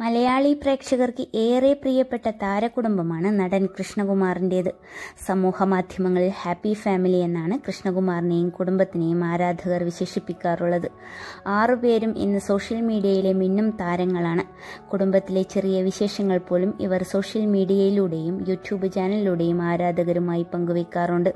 മലയാളി പ്രേക്ഷകർക്ക് ഏറെ പ്രിയപ്പെട്ട താരകുടുംബമാണ് നടൻ കൃഷ്ണകുമാറിന്റേത് സമൂഹ മാധ്യമങ്ങളിൽ ഹാപ്പി ഫാമിലി എന്നാണ് കൃഷ്ണകുമാറിനെയും കുടുംബത്തിനെയും ആരാധകർ വിശേഷിപ്പിക്കാറുള്ളത്. ആറുപേരും ഇന്ന് സോഷ്യൽ മീഡിയയിലെ മിന്നും താരങ്ങളാണ്. കുടുംബത്തിലെ ചെറിയ വിശേഷങ്ങൾ പോലും ഇവർ സോഷ്യൽ മീഡിയയിലൂടെയും യൂട്യൂബ് ചാനലിലൂടെയും ആരാധകരുമായി പങ്കുവയ്ക്കാറുണ്ട്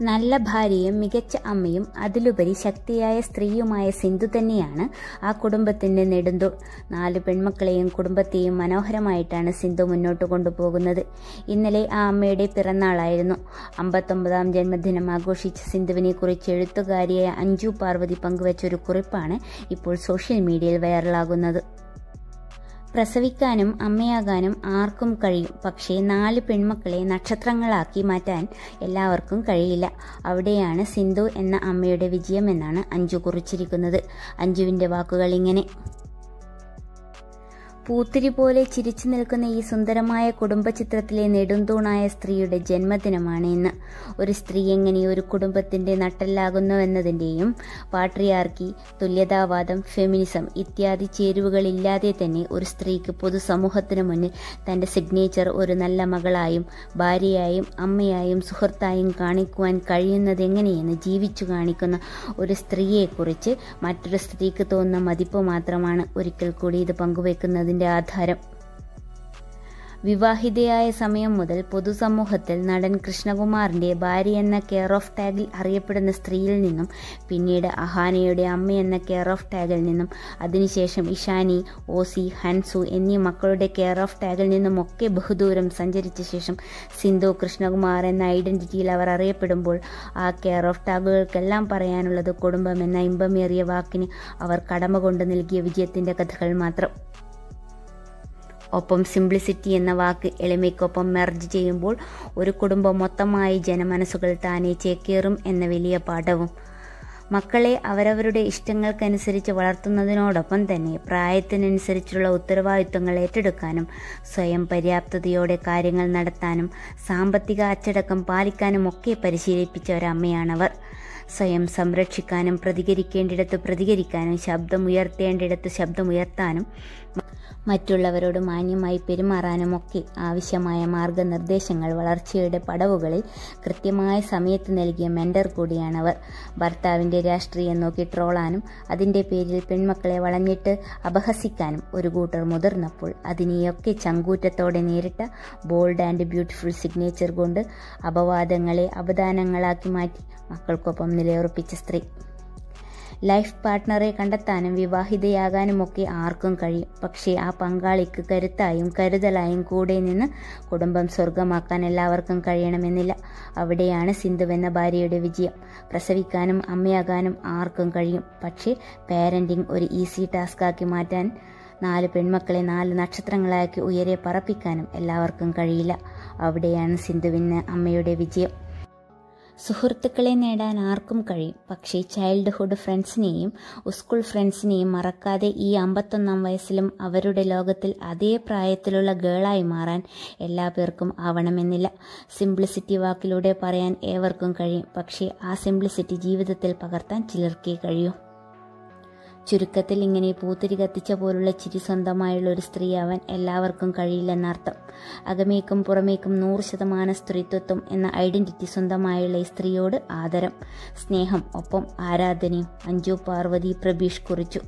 നല്ല ഭാര്യയും മികച്ച അമ്മയും അതിലുപരി ശക്തിയായ സ്ത്രീയുമായ സിന്ധു തന്നെയാണ് ആ കുടുംബത്തിന്റെ നെടുന്തോൾ നാല് പെൺമക്കളെയും കുടുംബത്തെയും മനോഹരമായിട്ടാണ് സിന്ധു മുന്നോട്ട് കൊണ്ടുപോകുന്നത്. ഇന്നലെ ആ അമ്മയുടെ പിറന്നാളായിരുന്നു. അമ്പത്തൊമ്പതാം ജന്മദിനം ആഘോഷിച്ച സിന്ധുവിനെ കുറിച്ച് എഴുത്തുകാരിയായ അഞ്ജു പാർവതി പങ്കുവച്ച ഒരു കുറിപ്പാണ് ഇപ്പോൾ സോഷ്യൽ മീഡിയയിൽ വൈറലാകുന്നത്. പ്രസവിക്കാനും അമ്മയാകാനും ആർക്കും കഴിയും. പക്ഷേ നാല് പെൺമക്കളെ നക്ഷത്രങ്ങളാക്കി മാറ്റാൻ എല്ലാവർക്കും കഴിയില്ല. അവിടെയാണ് സിന്ധു എന്ന അമ്മയുടെ വിജയമെന്നാണ് അഞ്ജു കുറിച്ചിരിക്കുന്നത്. അഞ്ജുവിന്റെ വാക്കുകൾ ഇങ്ങനെ പൂത്തിരി പോലെ ചിരിച്ചു നിൽക്കുന്ന ഈ സുന്ദരമായ കുടുംബചിത്രത്തിലെ നെടുന്തൂണായ സ്ത്രീയുടെ ജന്മദിനമാണ് ഇന്ന്. ഒരു സ്ത്രീ എങ്ങനെ ഒരു കുടുംബത്തിന്റെ നട്ടെല്ലാകുന്നുവെന്നതിന്റെയും പാട്രിയാർക്കി തുല്യതാവാദം ഫെമിനിസം ഇത്യാദി ചേരുവകളില്ലാതെ തന്നെ ഒരു സ്ത്രീക്ക് പൊതുസമൂഹത്തിന് മുന്നിൽ തന്റെ സിഗ്നേച്ചർ ഒരു നല്ല മകളായും ഭാര്യയായും അമ്മയായും സുഹൃത്തായും കാണിക്കുവാൻ കഴിയുന്നത് കഴിയുന്നതെങ്ങനെയെന്ന് ജീവിച്ചു കാണിക്കുന്ന ഒരു സ്ത്രീയെക്കുറിച്ച് മറ്റൊരു സ്ത്രീക്ക് തോന്നുന്ന മതിപ്പ് മാത്രമാണ് ഒരിക്കൽ കൂടി ഇത് പങ്കുവെക്കുന്നതിന് അതിന്റെ ആധാരം. വിവാഹിതയായ സമയം മുതൽ പൊതുസമൂഹത്തിൽ നടൻ കൃഷ്ണകുമാറിന്റെ ഭാര്യ എന്ന കെയർ ഓഫ് ടാഗിൽ അറിയപ്പെടുന്ന സ്ത്രീയിൽ നിന്നും പിന്നീട് അഹാനയുടെ അമ്മ എന്ന കെയർ ഓഫ് ടാഗിൽ നിന്നും അതിനുശേഷം ഇഷാനി ഓസി ഹൻസു എന്നീ മക്കളുടെ കെയർ ഓഫ് ടാഗിൽ നിന്നുമൊക്കെ ബഹുദൂരം സഞ്ചരിച്ച ശേഷം സിന്ധു കൃഷ്ണകുമാർ എന്ന ഐഡന്റിറ്റിയിൽ അവർ അറിയപ്പെടുമ്പോൾ ആ കെയർ ഓഫ് ടാഗുകൾക്കെല്ലാം പറയാനുള്ളത് കുടുംബം എന്ന ഇമ്പമേറിയ വാക്കിന് അവർ കടമ കൊണ്ട് നൽകിയ വിജയത്തിന്റെ കഥകൾ മാത്രം. ഒപ്പം സിംപ്ലിസിറ്റി എന്ന വാക്ക് എളിമയ്ക്കൊപ്പം മെർജ് ചെയ്യുമ്പോൾ ഒരു കുടുംബം മൊത്തമായി ജനമനസ്സുകൾ താനേ ചേക്കേറും എന്ന വലിയ പാഠവും. മക്കളെ അവരവരുടെ ഇഷ്ടങ്ങൾക്കനുസരിച്ച് വളർത്തുന്നതിനോടൊപ്പം തന്നെ പ്രായത്തിനനുസരിച്ചുള്ള ഉത്തരവാദിത്വങ്ങൾ ഏറ്റെടുക്കാനും സ്വയം പര്യാപ്തതയോടെ കാര്യങ്ങൾ നടത്താനും സാമ്പത്തിക അച്ചടക്കം പാലിക്കാനും ഒക്കെ പരിശീലിപ്പിച്ച ഒരമ്മയാണവർ. സ്വയം സംരക്ഷിക്കാനും പ്രതികരിക്കേണ്ടിടത്ത് പ്രതികരിക്കാനും ശബ്ദമുയർത്തേണ്ടിടത്ത് ശബ്ദമുയർത്താനും മറ്റുള്ളവരോട് മാന്യമായി പെരുമാറാനുമൊക്കെ ആവശ്യമായ മാർഗനിർദ്ദേശങ്ങൾ വളർച്ചയുടെ പടവുകളിൽ കൃത്യമായ സമയത്ത് നൽകിയ മെൻഡർ കൂടിയാണവർ. ഭർത്താവിന്റെ രാഷ്ട്രീയം നോക്കി ട്രോളാനും അതിന്റെ പേരിൽ പെൺമക്കളെ വളഞ്ഞിട്ട് അപഹസിക്കാനും ഒരു കൂട്ടർ മുതിർന്നപ്പോൾ അതിനെയൊക്കെ ചങ്കൂറ്റത്തോടെ നേരിട്ട ബോൾഡ് ആൻഡ് ബ്യൂട്ടിഫുൾ സിഗ്നേച്ചർ കൊണ്ട് അപവാദങ്ങളെ അപദാനങ്ങളാക്കി മാറ്റി മക്കൾക്കൊപ്പം നിലയുറപ്പിച്ച സ്ത്രീ. ലൈഫ് പാർട്ട്ണറെ കണ്ടെത്താനും വിവാഹിതയാകാനും ഒക്കെ ആർക്കും കഴിയും. പക്ഷേ ആ പങ്കാളിക്ക് കരുത്തായും കരുതലായും കൂടെ നിന്ന് കുടുംബം സ്വർഗമാക്കാൻ എല്ലാവർക്കും കഴിയണമെന്നില്ല. അവിടെയാണ് സിന്ധുവെന്ന ഭാര്യയുടെ വിജയം. പ്രസവിക്കാനും അമ്മയാകാനും ആർക്കും കഴിയും. പക്ഷേ പാരന്റിങ് ഒരു ഈസി ടാസ്കാക്കി മാറ്റാൻ നാല് പെൺമക്കളെ നാല് നക്ഷത്രങ്ങളാക്കി ഉയരെ പറപ്പിക്കാനും എല്ലാവർക്കും കഴിയില്ല. അവിടെയാണ് സിന്ധുവിന് അമ്മയുടെ വിജയം. സുഹൃത്തുക്കളെ നേടാൻ ആർക്കും കഴിയും. പക്ഷേ ചൈൽഡ്ഹുഡ് ഫ്രണ്ട്സിനെയും സ്കൂൾ ഫ്രണ്ട്സിനെയും മറക്കാതെ ഈ അമ്പത്തൊന്നാം വയസ്സിലും അവരുടെ ലോകത്തിൽ അതേ പ്രായത്തിലുള്ള ഗേളായി മാറാൻ എല്ലാ പേർക്കും ആവണമെന്നില്ല. സിംപ്ലിസിറ്റി വാക്കിലൂടെ പറയാൻ ഏവർക്കും കഴിയും. പക്ഷേ ആ സിംപ്ലിസിറ്റി ജീവിതത്തിൽ പകർത്താൻ ചിലർക്കേ കഴിയൂ. ചുരുക്കത്തിൽ ഇങ്ങനെ പൂത്തിരി കത്തിച്ച പോലുള്ള ചിരി സ്വന്തമായുള്ള ഒരു സ്ത്രീയാവാൻ എല്ലാവർക്കും കഴിയില്ലെന്നർത്ഥം. അകമേക്കും പുറമേക്കും നൂറ് ശതമാനം സ്ത്രീത്വത്വം എന്ന ഐഡന്റിറ്റി സ്വന്തമായുള്ള ഈ സ്ത്രീയോട് ആദരം സ്നേഹം ഒപ്പം ആരാധനയും അഞ്ജു പാർവതി പ്രബീഷ് കുറിച്ചു.